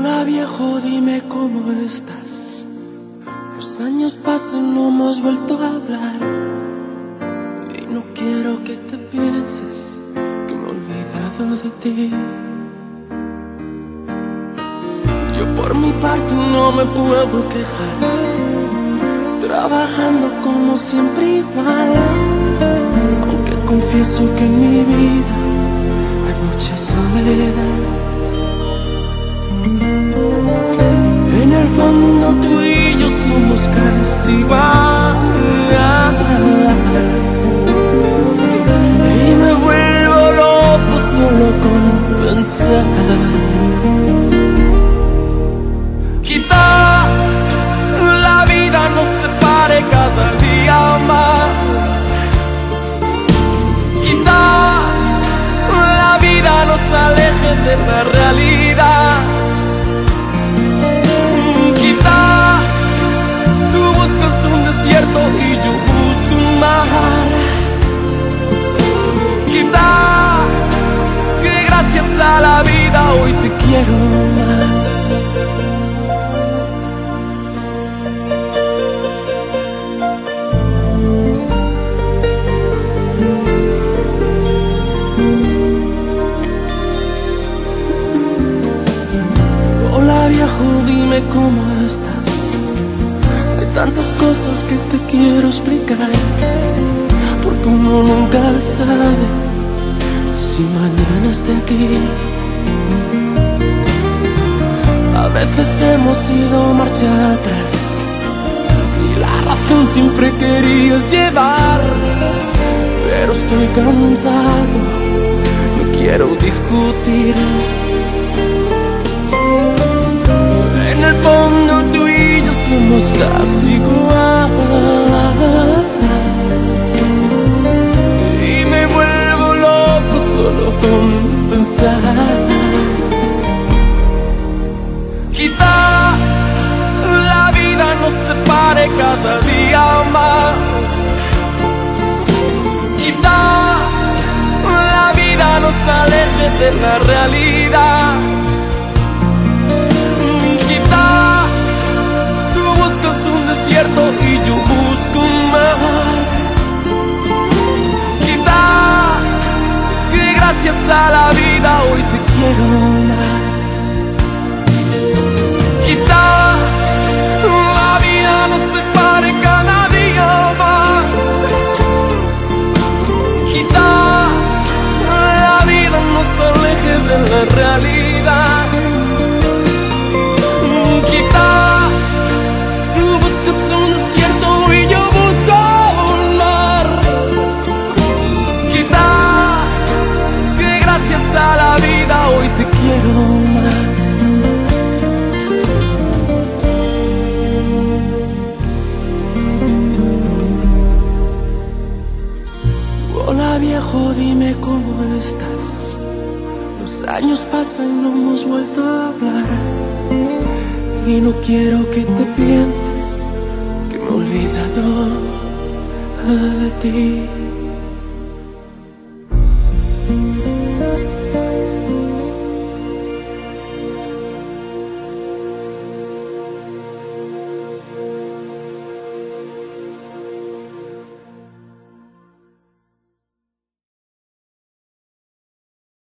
Hola viejo, dime cómo estás. Los años pasan, no hemos vuelto a hablar. Y no quiero que te pienses que me he olvidado de ti. Yo por mi parte no me puedo quejar. Trabajando como siempre igual. Aunque confieso que en mi vida yo somos casi igual. Cómo estás. Hay tantas cosas que te quiero explicar. Porque uno nunca sabe si mañana esté aquí. A veces hemos ido marcha atrás. Y la razón siempre querías llevar. Pero estoy cansado, no quiero discutir. Casi igual. Y me vuelvo loco solo con pensar. Quizás la vida nos separe cada día más. Quizás la vida nos aleje de la realidad. A la vida hoy te quiero más. Quizás la vida nos separe cada día más. Quizás la vida nos aleje de la realidad. Cómo estás. Los años pasan no hemos vuelto a hablar. Y no quiero que te pienses que me he olvidado de ti.